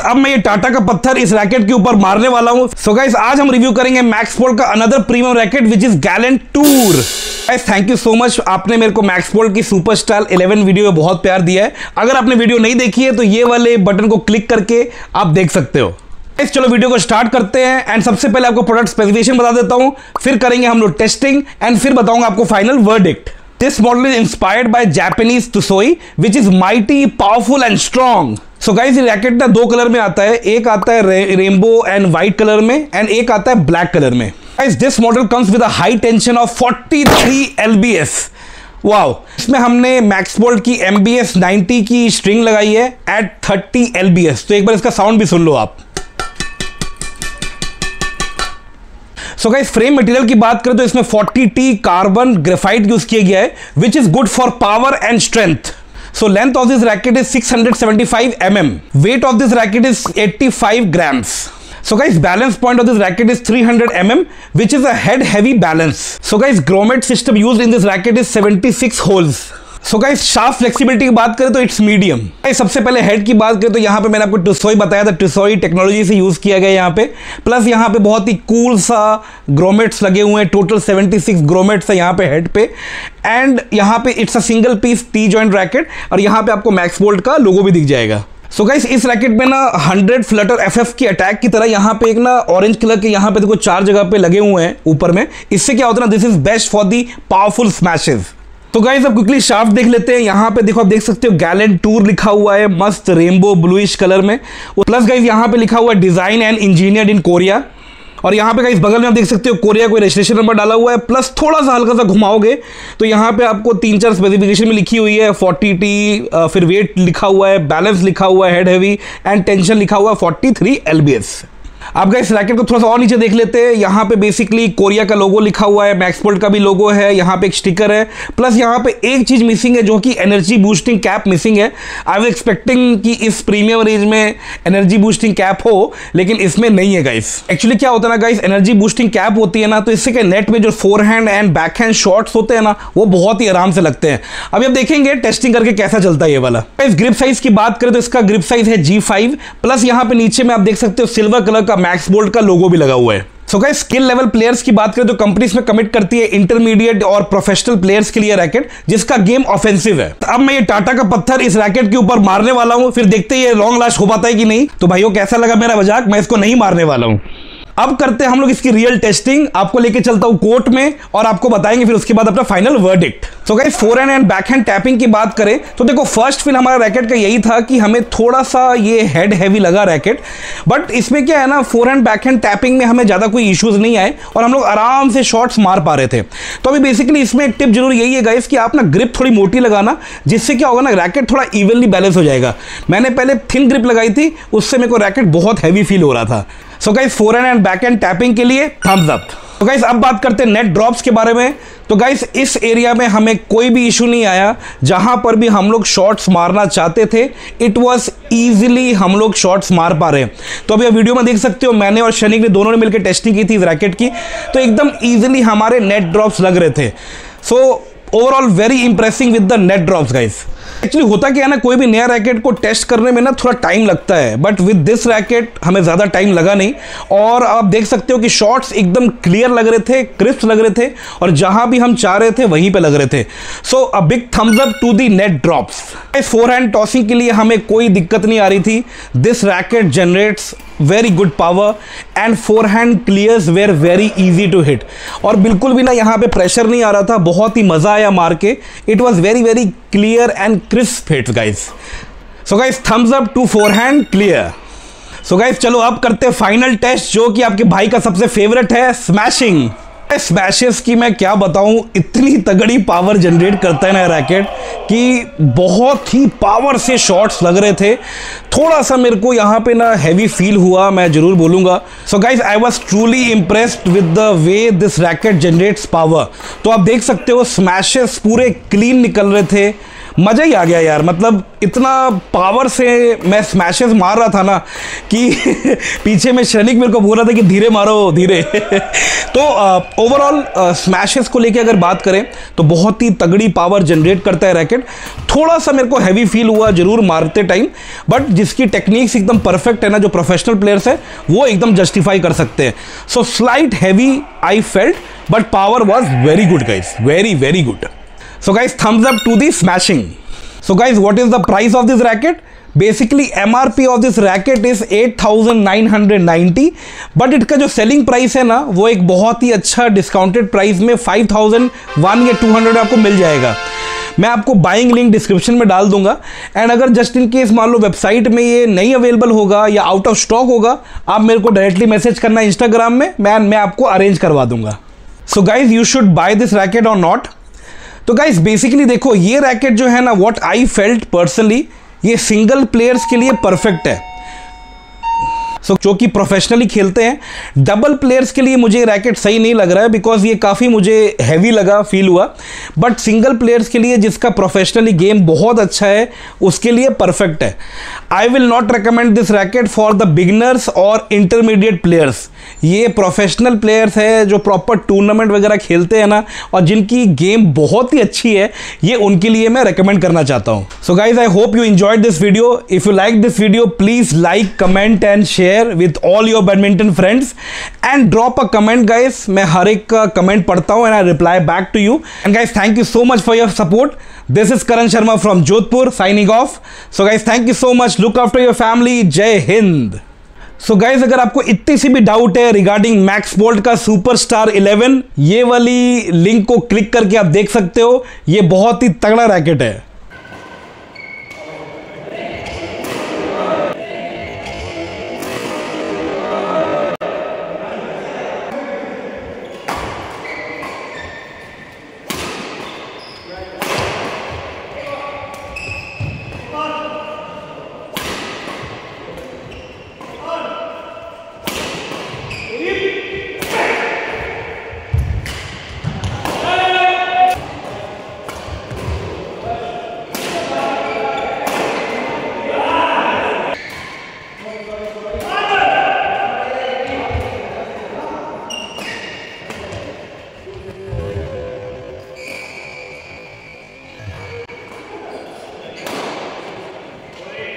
अब मैं ये टाटा का पत्थर इस रैकेट के ऊपर मारने वाला हूँ। सो गाइस आज हम रिव्यू करेंगे मैक्सपोर्ट का another premium racket which is Gallant Tour thank you so much आपने मेरे को मैक्सपोर्ट की सुपरस्टार 11 वीडियो में बहुत प्यार दिया है। अगर आपने वीडियो नहीं देखी है तो ये वाले बटन को क्लिक करके आप देख सकते हो। गाइस चलो वीडियो को स्टार्ट करते हैं एंड सबसे पहले आपको प्रोडक्ट स्पेसिफिकेशन बता देता हूँ। फिर करेंगे हम लोग टेस्टिंग एंड फिर बताऊँगा आपको final verdict this model is inspired by Japanese तुसोई which is mighty powerful and strong so guys ये रैकेट ना दो कलर में आता है. एक आता है रे, रेनबो एंड व्हाइट कलर में एंड एक आता है ब्लैक कलर में. Guys this model comes with high tension of 43 एस वाओ इसमें हमने मैक्सबोल्ट की एम बी एस नाइनटी की स्ट्रिंग लगाई है एट 30 एस तो एक बार इसका साउंड भी सुन लो आप. सो गाइस फ्रेम मटेरियल की बात करें तो इसमें 40 टी कार्बन ग्रेफाइट यूज़ किया गया है which is good for power and strength So length of this racket is 675 mm. Weight of this racket is 85 grams. So guys, balance point of this racket is 300 mm, which is a head heavy balance. So guys, grommet system used in this racket is 76 holes. So guys sharp flexibility की बात करें तो it's medium सबसे पहले head की बात करें तो यहाँ पे मैंने आपको टुसोई बताया था। टुसोई टेक्नोलॉजी से यूज़ किया गया यहाँ पे। प्लस यहाँ पे बहुत ही कूल सा ग्रोमेट्स लगे हुए हैं। टोटल 76 ग्रोमेट्स है यहाँ पे हेड पे। एंड यहाँ पे it's a single piece T joint racket और यहाँ पे आपको मैक्स बोल्ट का लोगो भी दिख जाएगा। सो so गाइस इस रैकेट में ना 100 फ्लटर एफएफ की अटैक की तरह यहाँ पे एक ना ऑरेंज कलर के यहाँ पे देखो चार जगह पे लगे हुए हैं ऊपर में। इससे क्या होता है ना this is best for the powerful smashes तो गाइज़ अब क्विकली शाफ्ट देख लेते हैं। यहाँ पे देखो, आप देख सकते हो गैलेंट टूर लिखा हुआ है, मस्त रेनबो ब्लूइश कलर में। प्लस गाइज़ यहाँ पे लिखा हुआ है design and engineered in Korea और यहाँ पे गाइस बगल में आप देख सकते हो कोरिया कोई रजिस्ट्रेशन नंबर डाला हुआ है प्लस थोड़ा सा हल्का सा घुमाओगे तो यहाँ पे आपको तीन चार स्पेसिफिकेशन में लिखी हुई है। फोर्टी टी फिर वेट लिखा हुआ है बैलेंस लिखा हुआ है हेड हैवी एंड टेंशन लिखा हुआ है फोर्टी थ्री एलबीएस आप इस रैकेट को थोड़ा सा और नीचे देख लेते हैं। यहाँ पे बेसिकली कोरिया का लोगो लिखा हुआ है मैक्सपोर्ट का भी लोगो है, यहाँ पे एक स्टिकर है। प्लस यहाँ पे एक चीज़ मिसिंग है जो कि एनर्जी बूस्टिंग कैप मिसिंग है। आई वॉज़ एक्सपेक्टिंग कि इस प्रीमियम रेंज में एनर्जी बूस्टिंग कैप हो, लेकिन इसमें नहीं है गाइस एक्चुअली क्या होता है ना गाइस एनर्जी बूस्टिंग कैप होती है ना तो इससे नेट में जो forehand and backhand shots होते हैं ना, वो बहुत ही आराम से लगते हैं। अभी आप देखेंगे टेस्टिंग करके कैसा चलता है ये वाला। इस ग्रिप साइज़ की बात करें तो इसका ग्रिप साइज़ है जी प्लस यहाँ पे नीचे में आप देख सकते हो सिल्वर कलर का मैक्स बोल्ट का लोगो भी लगा हुआ है। So so skill level players की बात करें तो कंपनी इसमें कमिट करती है इंटरमीडिएट और प्रोफेशनल प्लेयर्स के लिए रैकेट जिसका गेम ऑफेंसिव है। अब मैं ये टाटा का पत्थर इस रैकेट के ऊपर मारने वाला हूँ, फिर देखते हैं ये लॉन्ग लास्ट हो पाता है कि नहीं। तो भाइयों, कैसा लगा मेरा मज़ाक? मैं इसको नहीं मारने वाला हूँ। अब करते हैं हम लोग इसकी रियल टेस्टिंग आपको लेके चलता हूँ कोर्ट में और आपको बताएँगे फिर उसके बाद अपना फाइनल वर्डिक्ट तो guys forehand and backhand tapping की बात करें तो देखो फ़र्स्ट फिल हमारा रैकेट का यही था कि हमें थोड़ा सा ये हेड हैवी लगा रैकेट बट इसमें क्या है ना forehand backhand tapping में हमें ज़्यादा कोई इश्यूज़ नहीं आए और हम लोग आराम से शॉट्स मार पा रहे थे। तो अभी बेसिकली इसमें एक टिप ज़रूर यही है गाइस कि आप ना ग्रिप थोड़ी मोटी लगाना, जिससे क्या होगा ना रैकेट थोड़ा इवनली बैलेंस हो जाएगा। मैंने पहले थिन ग्रिप लगाई थी, उससे मेरे को रैकेट बहुत हैवी फील हो रहा था। So guys forehand and backhand tapping के लिए थम्स अप तो गाइस अब बात करते हैं नेट ड्रॉप्स के बारे में. तो गाइस इस एरिया में हमें कोई भी इशू नहीं आया. जहाँ पर भी हम लोग शॉट्स मारना चाहते थे इट वाज इजीली हम लोग शॉट्स मार पा रहे हैं. तो अभी वीडियो में देख सकते हो, मैंने और शनिक ने दोनों ने मिलकर टेस्टिंग की थी, इस रैकेट की. तो एकदम ईजिली हमारे नेट ड्रॉप्स लग रहे थे. So overall very impressing with the net drops guys actually होता क्या है ना, कोई भी नया रैकेट को टेस्ट करने में ना थोड़ा टाइम लगता है बट विद दिस रैकेट हमें ज़्यादा टाइम लगा नहीं। और आप देख सकते हो कि शॉट्स एकदम क्लियर लग रहे थे क्रिस्प लग रहे थे, और जहाँ भी हम चाह रहे थे, वहीं पे लग रहे थे। So a big thumbs up to the net drops forehand tossing के लिए हमें कोई दिक्कत नहीं आ रही थी। This racket generates very good power and forehand clears very very easy to hit और बिल्कुल भी ना यहाँ पे प्रेशर नहीं आ रहा था, बहुत ही मज़ा आया मार के। It was very very clear and crisp hits guys so guys thumbs up to forehand clear so guys चलो अब करते फाइनल टेस्ट जो कि आपके भाई का सबसे फेवरेट है स्मैशिंग स्मैशेस की मैं क्या बताऊँ, इतनी तगड़ी पावर जनरेट करता है ना रैकेट कि बहुत ही पावर से शॉट्स लग रहे थे। थोड़ा सा मेरे को यहाँ पे ना हैवी फील हुआ, मैं ज़रूर बोलूँगा। So guys I was truly impressed with the way this racket generates power तो आप देख सकते हो स्मैशेस पूरे क्लीन निकल रहे थे। मज़ा ही आ गया यार। मतलब इतना पावर से मैं स्मैशेस मार रहा था ना कि पीछे में श्रेनिक मेरे को बोल रहा था कि धीरे मारो, धीरे। तो ओवरऑल स्मैशेस को लेके अगर बात करें तो बहुत ही तगड़ी पावर जनरेट करता है रैकेट थोड़ा सा मेरे को हैवी फील हुआ, ज़रूर मारते टाइम बट जिसकी टेक्निक्स एकदम परफेक्ट है ना, जो प्रोफेशनल प्लेयर्स है, वो एकदम जस्टिफाई कर सकते हैं। So slight heavy I felt but power was very good guys very very good So guys, thumbs up to the smashing. So guys, what is the price of this racket? Basically M R P of this racket is eight thousand nine hundred ninety but इसका जो selling price है ना वो एक बहुत ही अच्छा discounted price में फाइव थाउज़ेंड वन या टू हंड्रेड आपको मिल जाएगा। मैं आपको बाइंग लिंक डिस्क्रिप्शन में डाल दूँगा। एंड अगर जस्ट इन केस मान लो वेबसाइट में ये नहीं अवेलेबल होगा या आउट ऑफ़ स्टॉक होगा आप मेरे को डायरेक्टली मैसेज करना इंस्टाग्राम में मैं मैं आपको अरेंज करवा दूँगा। So guys you should buy this racket और नॉट तो गाइज़ बेसिकली देखो, ये रैकेट जो है ना वॉट आई फेल्ट पर्सनली ये सिंगल प्लेयर्स के लिए परफेक्ट है। सो जो कि प्रोफेशनली खेलते हैं डबल प्लेयर्स के लिए मुझे रैकेट सही नहीं लग रहा है बिकॉज़ ये काफ़ी मुझे हैवी लगा फील हुआ। बट सिंगल प्लेयर्स के लिए जिसका प्रोफेशनली गेम बहुत अच्छा है, उसके लिए परफेक्ट है। I will not recommend this racket for the beginners और इंटरमीडिएट प्लेयर्स ये प्रोफेशनल प्लेयर्स है जो प्रॉपर टूर्नामेंट वगैरह खेलते हैं ना, और जिनकी गेम बहुत ही अच्छी है, ये उनके लिए मैं रिकमेंड करना चाहता हूँ। So guys I hope you enjoyed this video if you like this video please like comment and share with all your badminton friends and drop a comment guys मैं हर एक का कमेंट पढ़ता हूँ and I reply back to you and guys thank you so much for your support this is Karan Sharma from Jodhpur signing off so guys thank you so much look after your family Jai Hind so so guys अगर आपको इतनी सी भी doubt है regarding max bolt का superstar 11 ये वाली link को click करके आप देख सकते हो. ये बहुत ही तगड़ा रैकेट है.